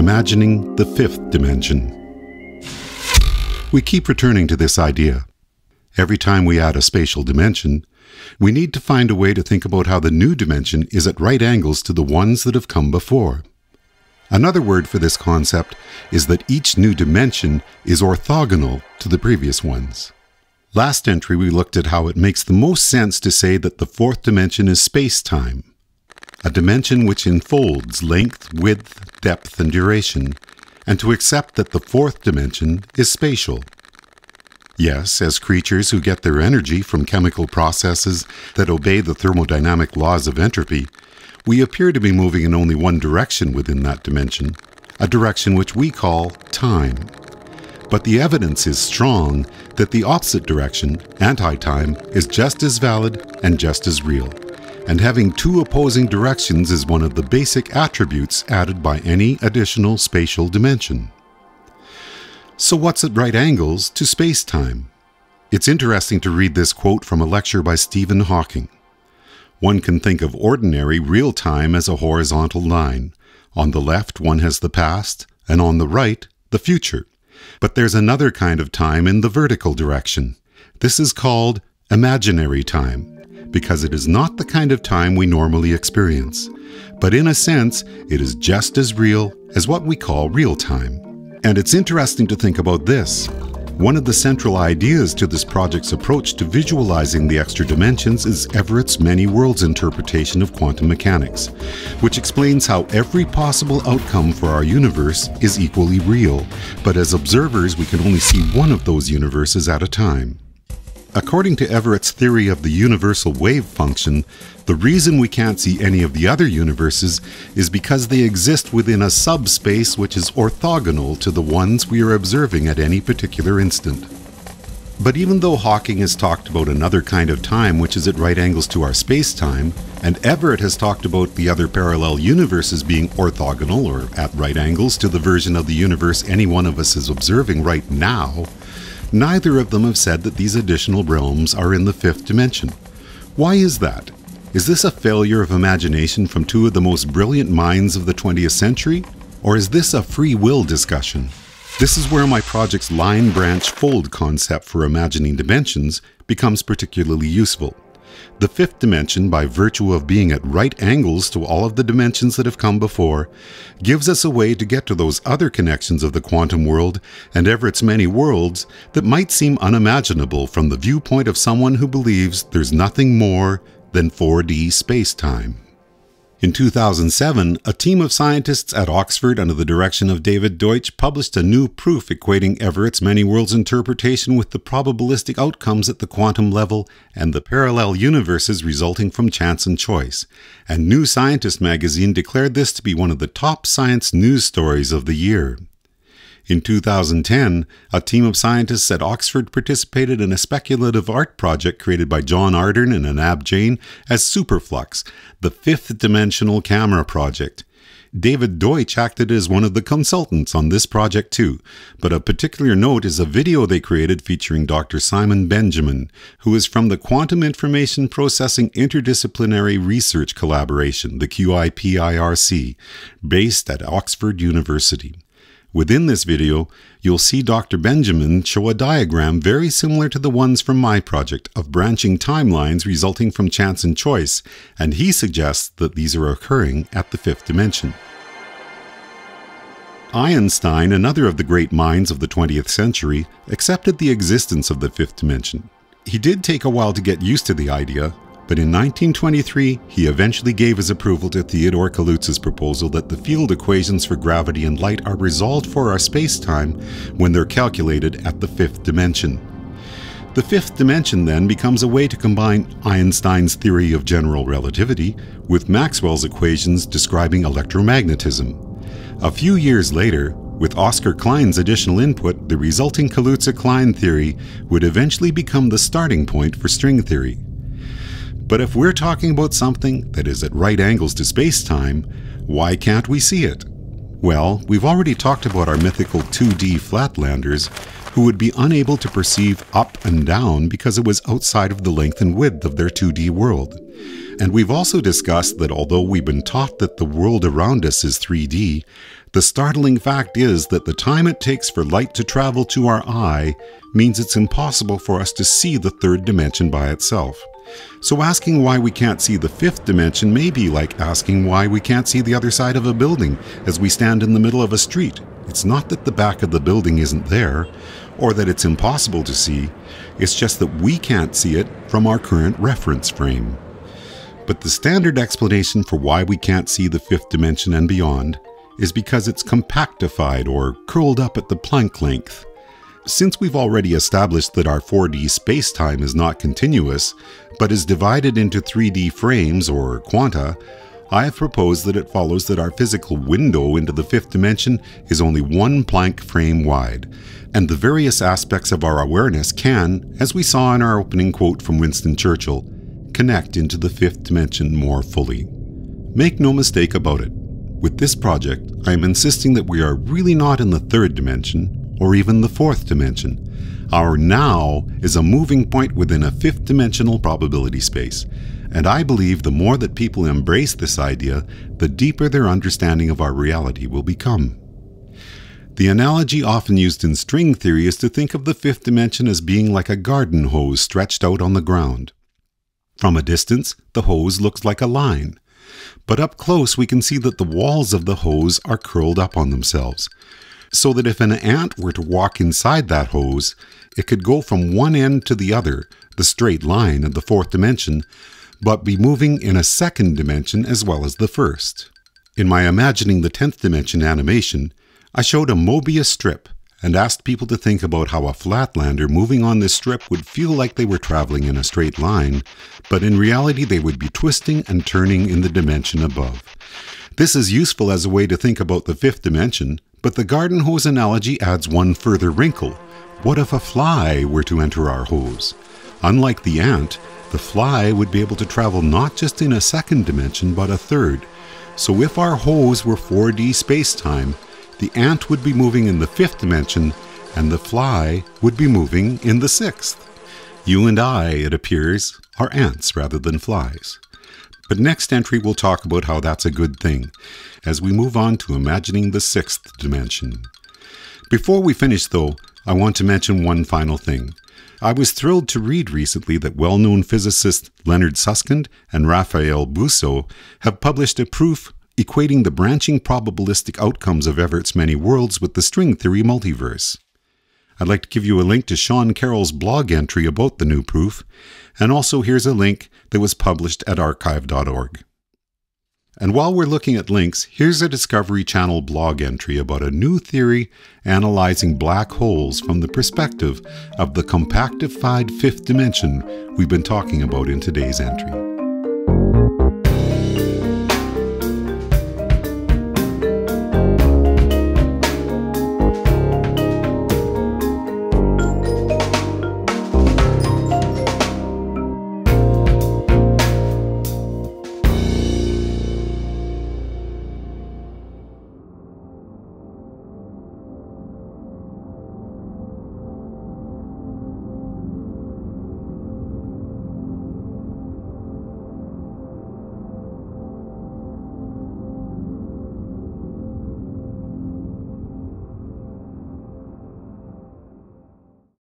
imagining the fifth dimension. We keep returning to this idea. Every time we add a spatial dimension, we need to find a way to think about how the new dimension is at right angles to the ones that have come before. Another word for this concept is that each new dimension is orthogonal to the previous ones. Last entry we looked at how it makes the most sense to say that the fourth dimension is space-time, a dimension which enfolds length, width, depth, and duration, and to accept that the fourth dimension is spatial. Yes, as creatures who get their energy from chemical processes that obey the thermodynamic laws of entropy, we appear to be moving in only one direction within that dimension, a direction which we call time. But the evidence is strong that the opposite direction, anti time, is just as valid and just as real. And having two opposing directions is one of the basic attributes added by any additional spatial dimension. So, what's at right angles to space time? It's interesting to read this quote from a lecture by Stephen Hawking. One can think of ordinary real time as a horizontal line. On the left, one has the past, and on the right, the future. But there's another kind of time in the vertical direction. This is called imaginary time, because it is not the kind of time we normally experience. But in a sense, it is just as real as what we call real time. And it's interesting to think about this. One of the central ideas to this project's approach to visualizing the extra dimensions is Everett's many worlds interpretation of quantum mechanics, which explains how every possible outcome for our universe is equally real, but as observers we can only see one of those universes at a time. According to Everett's theory of the universal wave function, the reason we can't see any of the other universes is because they exist within a subspace which is orthogonal to the ones we are observing at any particular instant. But even though Hawking has talked about another kind of time which is at right angles to our space-time, and Everett has talked about the other parallel universes being orthogonal or at right angles to the version of the universe any one of us is observing right now, Neither of them have said that these additional realms are in the fifth dimension. Why is that? Is this a failure of imagination from two of the most brilliant minds of the 20th century? Or is this a free will discussion? This is where my project's line branch fold concept for imagining dimensions becomes particularly useful. The fifth dimension, by virtue of being at right angles to all of the dimensions that have come before, gives us a way to get to those other connections of the quantum world and Everett's many worlds that might seem unimaginable from the viewpoint of someone who believes there's nothing more than 4D space-time. In 2007, a team of scientists at Oxford under the direction of David Deutsch published a new proof equating Everett's many worlds interpretation with the probabilistic outcomes at the quantum level and the parallel universes resulting from chance and choice. And New Scientist magazine declared this to be one of the top science news stories of the year. In 2010, a team of scientists at Oxford participated in a speculative art project created by John Ardern and Anab Jain as Superflux, the fifth dimensional camera project. David Deutsch acted as one of the consultants on this project too, but of particular note is a video they created featuring Dr. Simon Benjamin, who is from the Quantum Information Processing Interdisciplinary Research Collaboration, the QIPIRC, based at Oxford University. Within this video, you'll see Dr. Benjamin show a diagram very similar to the ones from my project of branching timelines resulting from chance and choice, and he suggests that these are occurring at the fifth dimension. Einstein, another of the great minds of the 20th century, accepted the existence of the fifth dimension. He did take a while to get used to the idea, but in 1923, he eventually gave his approval to Theodor Kaluza's proposal that the field equations for gravity and light are resolved for our spacetime when they're calculated at the fifth dimension. The fifth dimension then becomes a way to combine Einstein's theory of general relativity with Maxwell's equations describing electromagnetism. A few years later, with Oscar Klein's additional input, the resulting Kaluza-Klein theory would eventually become the starting point for string theory. But if we're talking about something that is at right angles to space-time, why can't we see it? Well, we've already talked about our mythical 2D flatlanders who would be unable to perceive up and down because it was outside of the length and width of their 2D world. And we've also discussed that although we've been taught that the world around us is 3D, The startling fact is that the time it takes for light to travel to our eye means it's impossible for us to see the third dimension by itself. So asking why we can't see the fifth dimension may be like asking why we can't see the other side of a building as we stand in the middle of a street. It's not that the back of the building isn't there, or that it's impossible to see, it's just that we can't see it from our current reference frame. But the standard explanation for why we can't see the fifth dimension and beyond is because it's compactified or curled up at the Planck length. Since we've already established that our 4D spacetime is not continuous, but is divided into 3D frames or quanta, I have proposed that it follows that our physical window into the fifth dimension is only one Planck frame wide, and the various aspects of our awareness can, as we saw in our opening quote from Winston Churchill, connect into the fifth dimension more fully. Make no mistake about it, with this project, I am insisting that we are really not in the third dimension, or even the fourth dimension. Our now is a moving point within a fifth dimensional probability space, and I believe the more that people embrace this idea, the deeper their understanding of our reality will become. The analogy often used in string theory is to think of the fifth dimension as being like a garden hose stretched out on the ground. From a distance, the hose looks like a line but up close we can see that the walls of the hose are curled up on themselves, so that if an ant were to walk inside that hose, it could go from one end to the other, the straight line of the fourth dimension, but be moving in a second dimension as well as the first. In my Imagining the Tenth Dimension animation, I showed a Mobius strip and asked people to think about how a flatlander moving on this strip would feel like they were traveling in a straight line, but in reality they would be twisting and turning in the dimension above. This is useful as a way to think about the fifth dimension, but the garden hose analogy adds one further wrinkle. What if a fly were to enter our hose? Unlike the ant, the fly would be able to travel not just in a second dimension, but a third. So if our hose were 4D space-time, the ant would be moving in the fifth dimension, and the fly would be moving in the sixth. You and I, it appears, are ants rather than flies. But next entry we'll talk about how that's a good thing, as we move on to imagining the sixth dimension. Before we finish, though, I want to mention one final thing. I was thrilled to read recently that well known physicists Leonard Susskind and Raphael Bousso have published a proof equating the branching probabilistic outcomes of Everett's many worlds with the string theory multiverse. I'd like to give you a link to Sean Carroll's blog entry about the new proof, and also here's a link that was published at arXiv.org. And while we're looking at links, here's a Discovery Channel blog entry about a new theory analyzing black holes from the perspective of the compactified fifth dimension we've been talking about in today's entry.